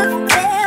wanna play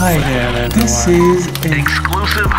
Hi there, everyone. This is Exclusive